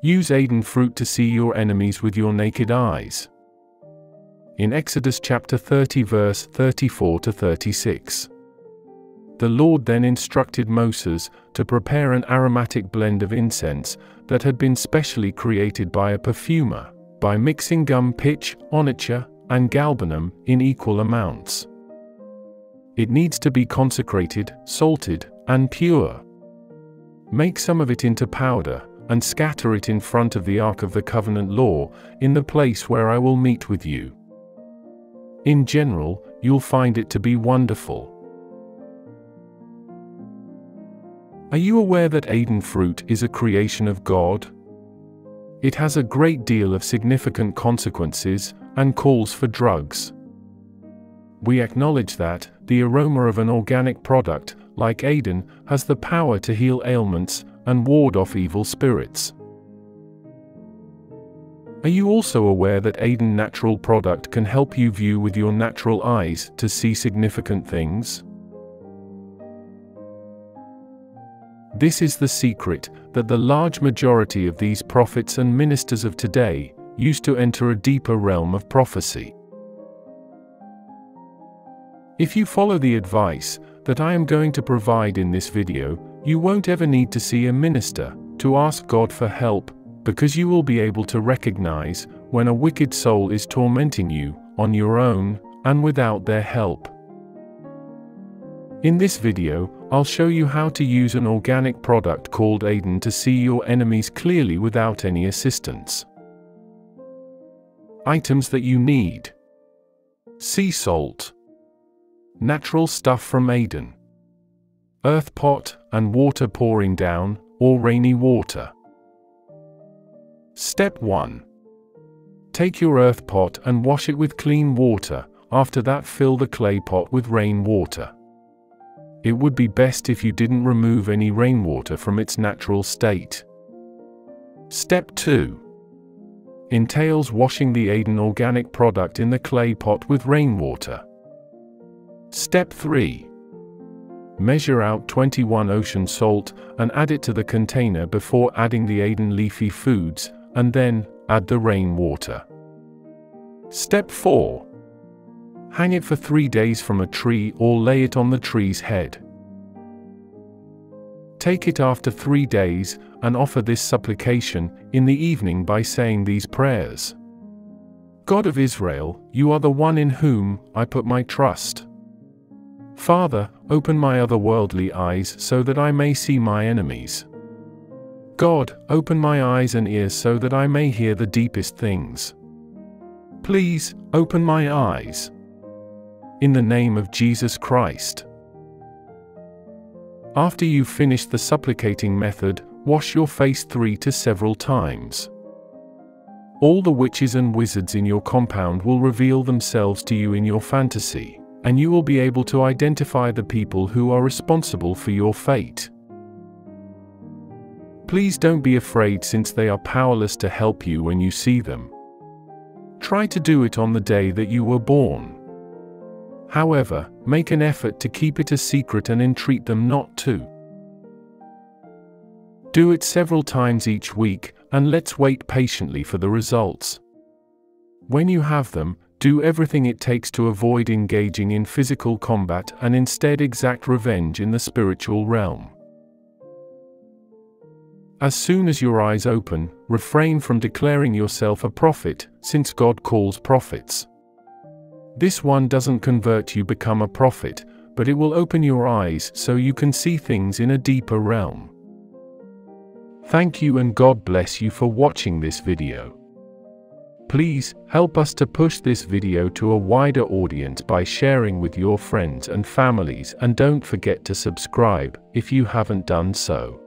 Use Aidan fruit to see your enemies with your naked eyes. In Exodus chapter 30 verse 34 to 36. The Lord then instructed Moses to prepare an aromatic blend of incense that had been specially created by a perfumer, by mixing gum pitch, onycha, and galbanum in equal amounts. It needs to be consecrated, salted, and pure. Make some of it into powder, and scatter it in front of the Ark of the Covenant law, in the place where I will meet with you. In general, you'll find it to be wonderful. Are you aware that Aidan fruit is a creation of God? It has a great deal of significant consequences and calls for drugs. We acknowledge that the aroma of an organic product, like Aidan, has the power to heal ailments and ward off evil spirits. Are you also aware that Aidan natural product can help you view with your natural eyes to see significant things? This is the secret that the large majority of these prophets and ministers of today used to enter a deeper realm of prophecy. If you follow the advice that I am going to provide in this video, you won't ever need to see a minister to ask God for help, because you will be able to recognize when a wicked soul is tormenting you on your own and without their help. In this video, I'll show you how to use an organic product called Aidan to see your enemies clearly without any assistance. Items that you need Sea salt, Natural stuff from Aidan earth pot, and water pouring down, or rainy water. Step 1. Take your earth pot and wash it with clean water, after that fill the clay pot with rain water. It would be best if you didn't remove any rainwater from its natural state. Step 2. Entails washing the Aidan organic product in the clay pot with rainwater. Step 3 Measure out 21 ocean salt and add it to the container before adding the Aidan leafy foods, and then add the rainwater. Step 4. Hang it for three days from a tree or lay it on the tree's head. Take it after three days and offer this supplication in the evening by saying these prayers. God of Israel, you are the one in whom I put my trust. Father, open my otherworldly eyes so that I may see my enemies. God, open my eyes and ears so that I may hear the deepest things. Please, open my eyes. In the name of Jesus Christ. After you've finished the supplicating method, wash your face three to several times. All the witches and wizards in your compound will reveal themselves to you in your fantasy and you will be able to identify the people who are responsible for your fate. Please don't be afraid since they are powerless to help you when you see them. Try to do it on the day that you were born. However, make an effort to keep it a secret and entreat them not to. Do it several times each week, and let's wait patiently for the results. When you have them, do everything it takes to avoid engaging in physical combat and instead exact revenge in the spiritual realm. As soon as your eyes open, refrain from declaring yourself a prophet, since God calls prophets. This one doesn't convert you become a prophet, but it will open your eyes so you can see things in a deeper realm. Thank you and God bless you for watching this video. Please, help us to push this video to a wider audience by sharing with your friends and families and don't forget to subscribe if you haven't done so.